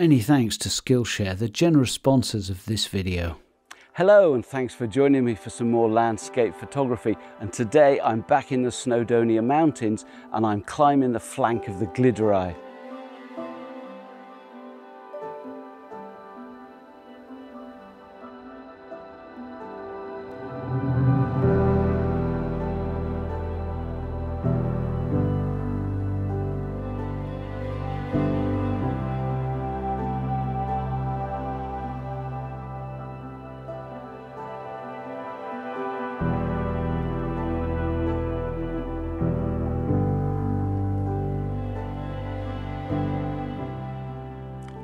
Many thanks to Skillshare, the generous sponsors of this video. Hello and thanks for joining me for some more landscape photography and today I'm back in the Snowdonia Mountains and I'm climbing the flank of the Glyderau.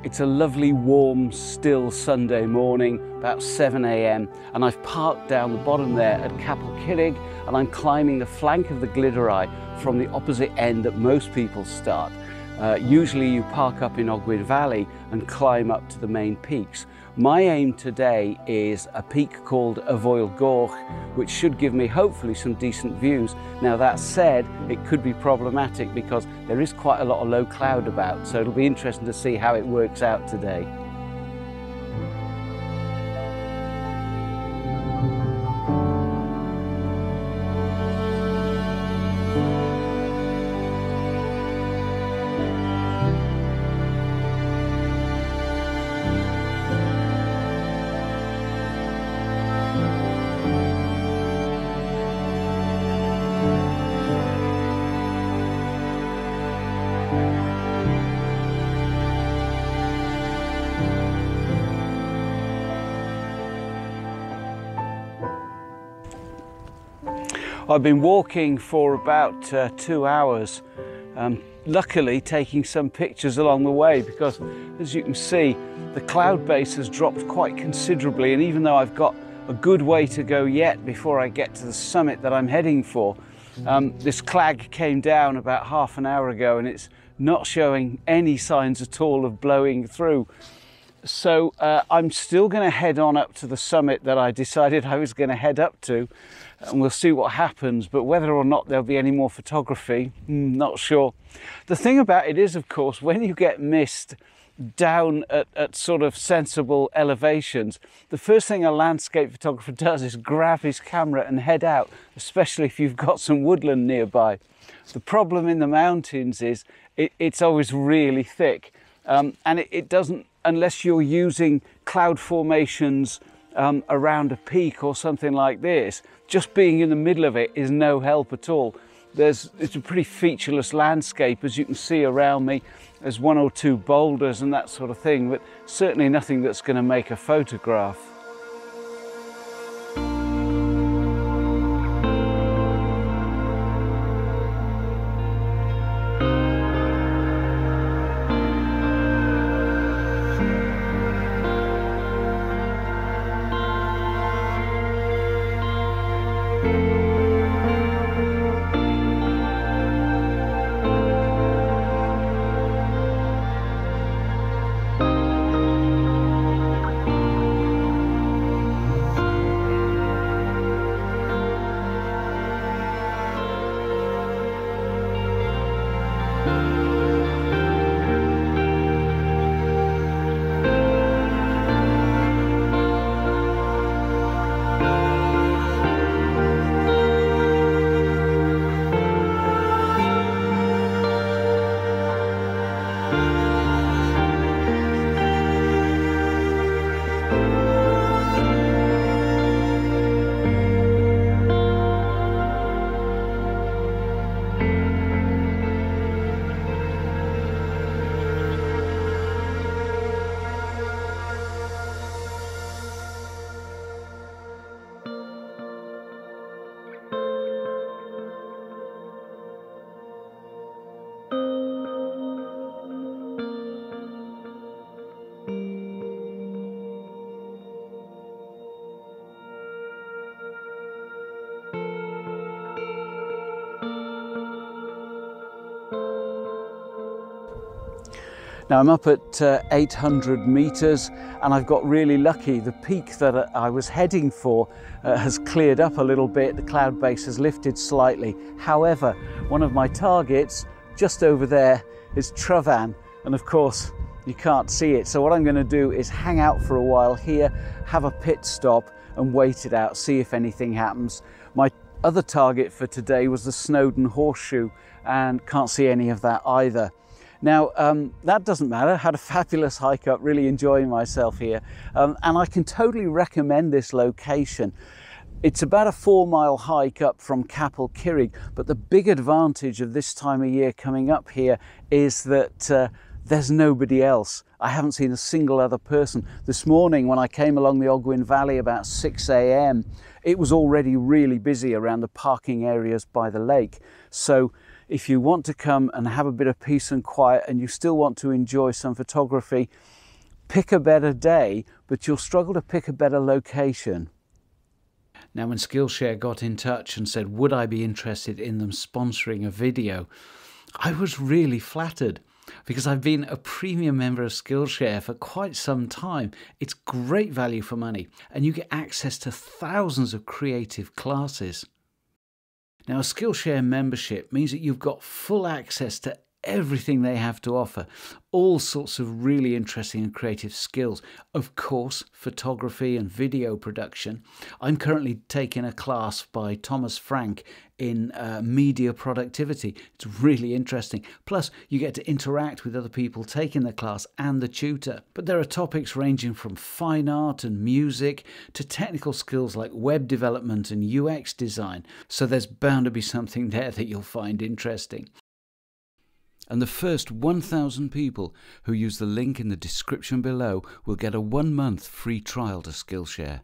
It's a lovely, warm, still Sunday morning, about 7 a.m. and I've parked down the bottom there at Capel Curig and I'm climbing the flank of the Glyderau from the opposite end that most people start. Uh, usually you park up in Ogwen Valley and climb up to the main peaks. My aim today is a peak called Y Foel Goch, which should give me hopefully some decent views. Now that said, it could be problematic because there is quite a lot of low cloud about, so it'll be interesting to see how it works out today. I've been walking for about uh, two hours, um, luckily taking some pictures along the way because as you can see, the cloud base has dropped quite considerably and even though I've got a good way to go yet before I get to the summit that I'm heading for, um, this clag came down about half an hour ago and it's not showing any signs at all of blowing through. So uh, I'm still going to head on up to the summit that I decided I was going to head up to and we'll see what happens. But whether or not there'll be any more photography, hmm, not sure. The thing about it is, of course, when you get mist down at, at sort of sensible elevations, the first thing a landscape photographer does is grab his camera and head out, especially if you've got some woodland nearby. The problem in the mountains is it, it's always really thick um, and it, it doesn't, unless you're using cloud formations um, around a peak or something like this, just being in the middle of it is no help at all. There's, it's a pretty featureless landscape as you can see around me. There's one or two boulders and that sort of thing, but certainly nothing that's going to make a photograph. Now I'm up at uh, 800 meters and I've got really lucky. The peak that I was heading for uh, has cleared up a little bit. The cloud base has lifted slightly. However, one of my targets just over there is Tryfan. And of course, you can't see it. So what I'm going to do is hang out for a while here, have a pit stop and wait it out, see if anything happens. My other target for today was the Snowdon Horseshoe and can't see any of that either. Now, um, that doesn't matter. Had a fabulous hike up, really enjoying myself here. Um, and I can totally recommend this location. It's about a four mile hike up from Capel Curig, but the big advantage of this time of year coming up here is that uh, there's nobody else. I haven't seen a single other person. This morning, when I came along the Ogwen Valley about 6 a.m., it was already really busy around the parking areas by the lake. So if you want to come and have a bit of peace and quiet and you still want to enjoy some photography, pick a better day, but you'll struggle to pick a better location. Now, when Skillshare got in touch and said, Would I be interested in them sponsoring a video? I was really flattered because I've been a premium member of Skillshare for quite some time. It's great value for money, and you get access to thousands of creative classes. Now, a Skillshare membership means that you've got full access to everything they have to offer. All sorts of really interesting and creative skills. Of course, photography and video production. I'm currently taking a class by Thomas Frank in uh, media productivity. It's really interesting. Plus, you get to interact with other people taking the class and the tutor. But there are topics ranging from fine art and music to technical skills like web development and UX design. So there's bound to be something there that you'll find interesting and the first 1,000 people who use the link in the description below will get a one month free trial to Skillshare.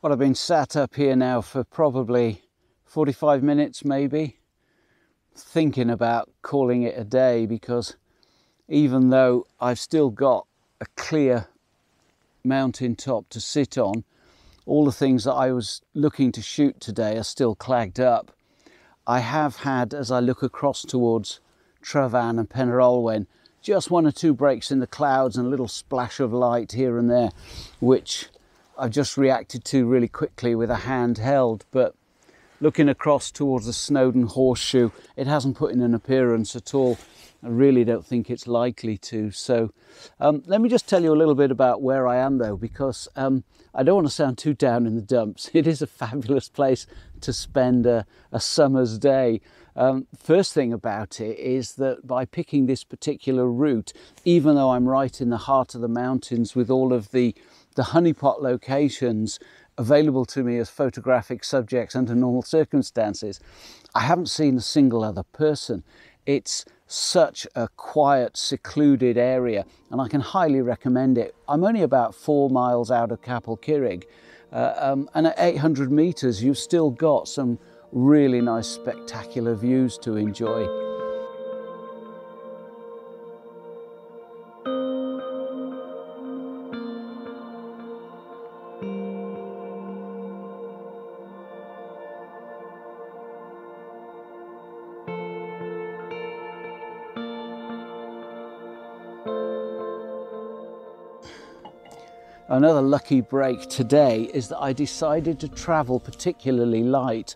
Well, I've been sat up here now for probably 45 minutes, maybe, thinking about calling it a day because even though I've still got a clear mountain top to sit on, all the things that I was looking to shoot today are still clagged up. I have had, as I look across towards Tryfan and Pen yr Ole Wen, just one or two breaks in the clouds and a little splash of light here and there, which I've just reacted to really quickly with a hand held. But looking across towards the Snowdon Horseshoe, it hasn't put in an appearance at all. I really don't think it's likely to. So um, let me just tell you a little bit about where I am though, because um, I don't want to sound too down in the dumps. It is a fabulous place to spend a, a summer's day. Um, first thing about it is that by picking this particular route, even though I'm right in the heart of the mountains with all of the, the honeypot locations available to me as photographic subjects under normal circumstances, I haven't seen a single other person. It's such a quiet, secluded area, and I can highly recommend it. I'm only about four miles out of Capel Curig, uh, um, and at 800 meters, you've still got some really nice, spectacular views to enjoy. Another lucky break today is that I decided to travel particularly light.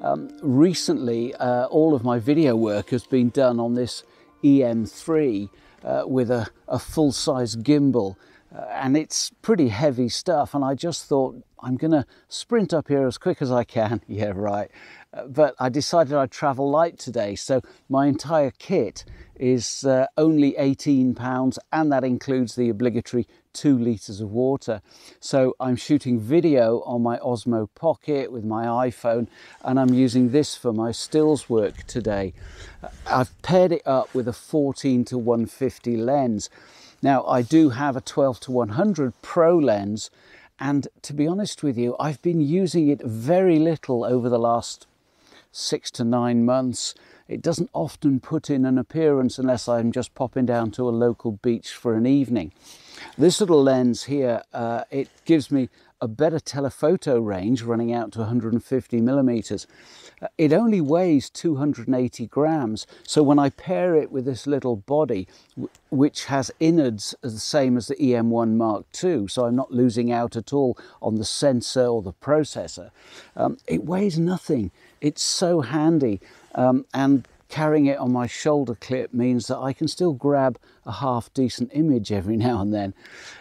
Um, recently, uh, all of my video work has been done on this EM3 uh, with a, a full-size gimbal and it's pretty heavy stuff and I just thought I'm gonna sprint up here as quick as I can. yeah, right. Uh, but I decided I'd travel light today so my entire kit is uh, only 18 pounds and that includes the obligatory two litres of water. So I'm shooting video on my Osmo Pocket with my iPhone and I'm using this for my stills work today. I've paired it up with a 14 to 150 lens. Now I do have a 12 to 100 Pro lens and to be honest with you, I've been using it very little over the last six to nine months. It doesn't often put in an appearance unless I'm just popping down to a local beach for an evening. This little lens here, uh, it gives me a better telephoto range running out to 150 millimeters. It only weighs 280 grams. So when I pair it with this little body, which has innards the same as the EM1 Mark II, so I'm not losing out at all on the sensor or the processor, um, it weighs nothing. It's so handy um, and carrying it on my shoulder clip means that I can still grab a half decent image every now and then.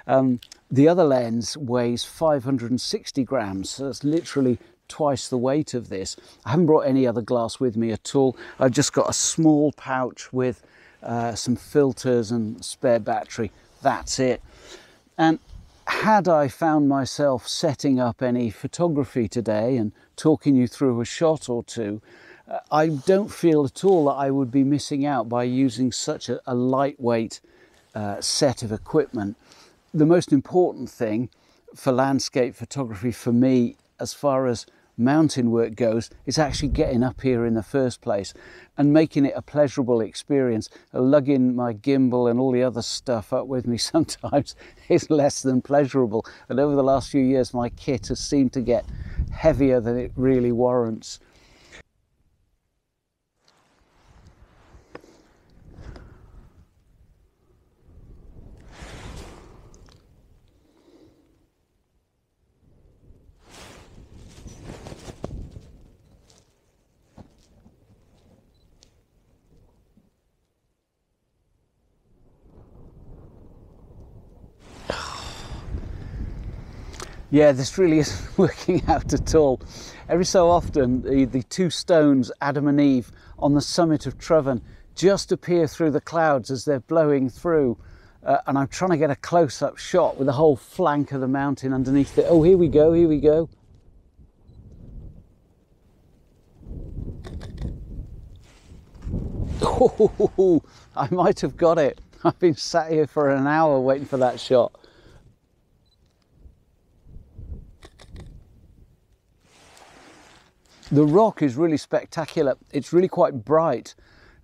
Um, the other lens weighs 560 grams, so that's literally twice the weight of this. I haven't brought any other glass with me at all. I've just got a small pouch with uh, some filters and spare battery. That's it. And had I found myself setting up any photography today and talking you through a shot or two, uh, I don't feel at all that I would be missing out by using such a, a lightweight uh, set of equipment. The most important thing for landscape photography for me, as far as mountain work goes, is actually getting up here in the first place and making it a pleasurable experience. Uh, lugging my gimbal and all the other stuff up with me sometimes is less than pleasurable. And over the last few years, my kit has seemed to get heavier than it really warrants. Yeah, this really isn't working out at all. Every so often, the, the two stones, Adam and Eve, on the summit of Tryfan just appear through the clouds as they're blowing through. Uh, and I'm trying to get a close up shot with the whole flank of the mountain underneath it. Oh, here we go, here we go. Oh, I might have got it. I've been sat here for an hour waiting for that shot. The rock is really spectacular. It's really quite bright.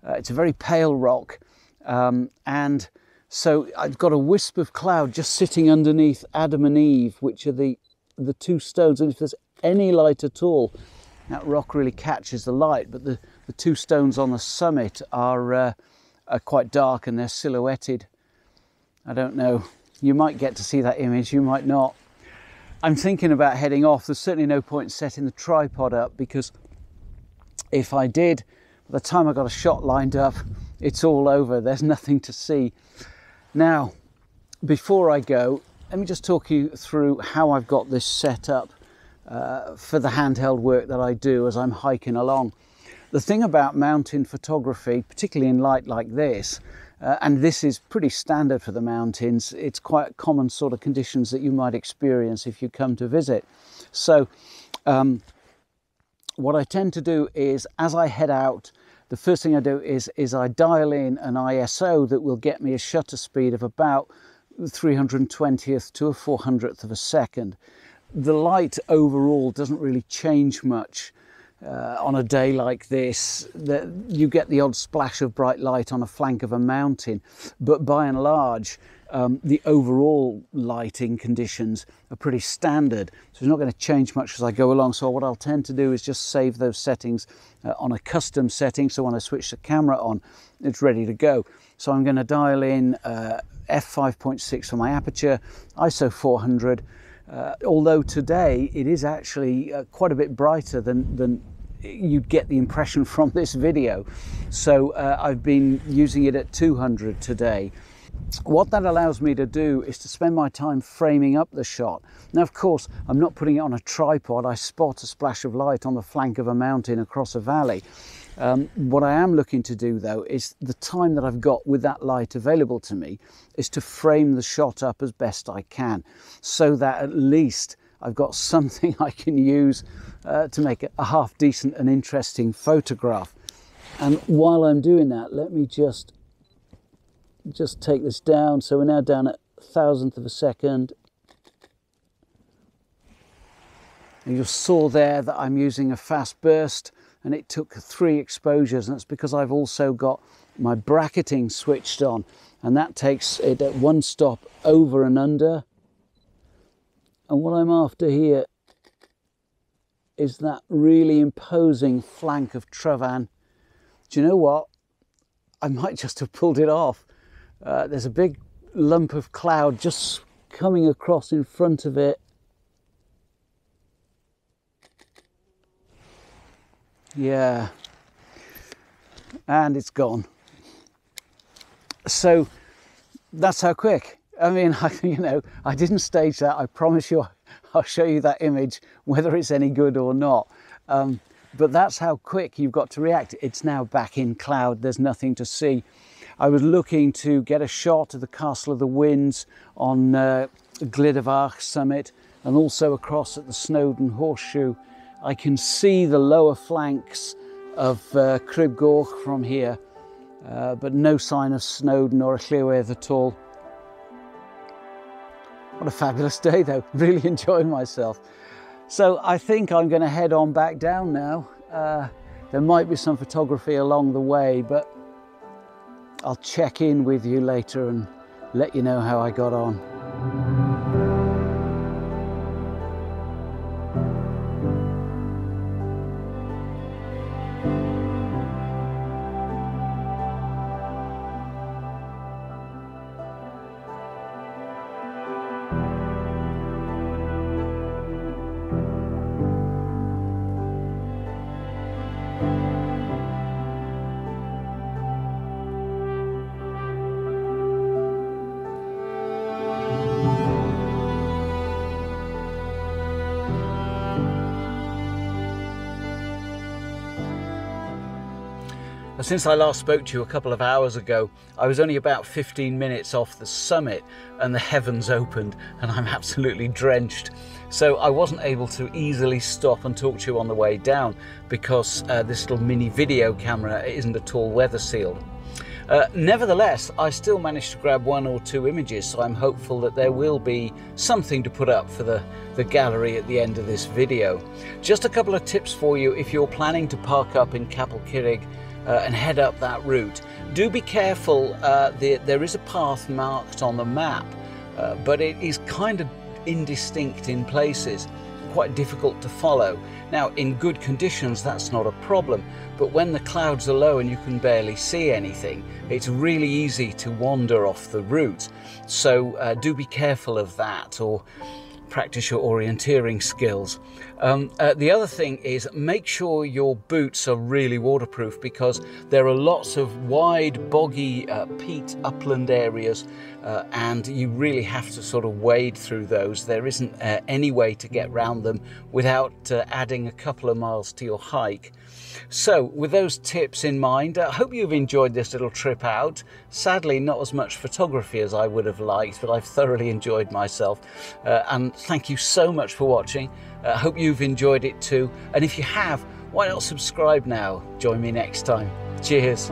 Uh, it's a very pale rock. Um, and so I've got a wisp of cloud just sitting underneath Adam and Eve, which are the, the two stones. And if there's any light at all, that rock really catches the light. But the, the two stones on the summit are, uh, are quite dark and they're silhouetted. I don't know. You might get to see that image, you might not. I'm thinking about heading off. There's certainly no point setting the tripod up because if I did, by the time I got a shot lined up, it's all over. There's nothing to see. Now, before I go, let me just talk you through how I've got this set up uh, for the handheld work that I do as I'm hiking along. The thing about mountain photography, particularly in light like this, uh, and this is pretty standard for the mountains. It's quite common sort of conditions that you might experience if you come to visit. So, um, what I tend to do is as I head out, the first thing I do is, is I dial in an ISO that will get me a shutter speed of about 320th to a 400th of a second. The light overall doesn't really change much uh, on a day like this, that you get the odd splash of bright light on a flank of a mountain, but by and large, um, the overall lighting conditions are pretty standard. So it's not going to change much as I go along. So what I'll tend to do is just save those settings uh, on a custom setting. So when I switch the camera on, it's ready to go. So I'm going to dial in uh, f5.6 for my aperture, ISO 400. Uh, although today it is actually uh, quite a bit brighter than, than you'd get the impression from this video. So uh, I've been using it at 200 today. What that allows me to do is to spend my time framing up the shot. Now, of course, I'm not putting it on a tripod. I spot a splash of light on the flank of a mountain across a valley. Um, what I am looking to do though is the time that I've got with that light available to me is to frame the shot up as best I can so that at least I've got something I can use uh, to make a half decent and interesting photograph. And while I'm doing that, let me just just take this down. So we're now down at thousandth of a second. And you saw there that I'm using a fast burst and it took three exposures and that's because I've also got my bracketing switched on and that takes it at one stop over and under and what I'm after here is that really imposing flank of Tryfan. Do you know what? I might just have pulled it off. Uh, there's a big lump of cloud just coming across in front of it. Yeah. and it's gone. So that's how quick. I mean, I, you know, I didn't stage that. I promise you, I'll show you that image, whether it's any good or not. Um, but that's how quick you've got to react. It's now back in cloud. There's nothing to see. I was looking to get a shot of the Castle of the Winds on uh, Glyder Fach summit and also across at the Snowdon Horseshoe. I can see the lower flanks of uh, Crib Goch from here, uh, but no sign of Snowdon or Lliwedd at all. What a fabulous day though, really enjoying myself. So I think I'm going to head on back down now. Uh, there might be some photography along the way, but I'll check in with you later and let you know how I got on. Since I last spoke to you a couple of hours ago, I was only about 15 minutes off the summit and the heavens opened and I'm absolutely drenched. So I wasn't able to easily stop and talk to you on the way down because uh, this little mini video camera isn't at all weather sealed. Uh, nevertheless, I still managed to grab one or two images, so I'm hopeful that there will be something to put up for the, the gallery at the end of this video. Just a couple of tips for you if you're planning to park up in Capel Curig uh, and head up that route. Do be careful, uh, the, there is a path marked on the map, uh, but it is kind of indistinct in places, quite difficult to follow. Now, in good conditions, that's not a problem, but when the clouds are low and you can barely see anything, it's really easy to wander off the route. So uh, do be careful of that, or practice your orienteering skills. Um, uh, the other thing is make sure your boots are really waterproof because there are lots of wide, boggy, uh, peat upland areas, uh, and you really have to sort of wade through those. There isn't uh, any way to get round them without uh, adding a couple of miles to your hike. So, with those tips in mind, I hope you've enjoyed this little trip out. Sadly, not as much photography as I would have liked, but I've thoroughly enjoyed myself. Uh, and thank you so much for watching. I uh, hope you've enjoyed it too. And if you have, why not subscribe now? Join me next time. Cheers.